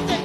lo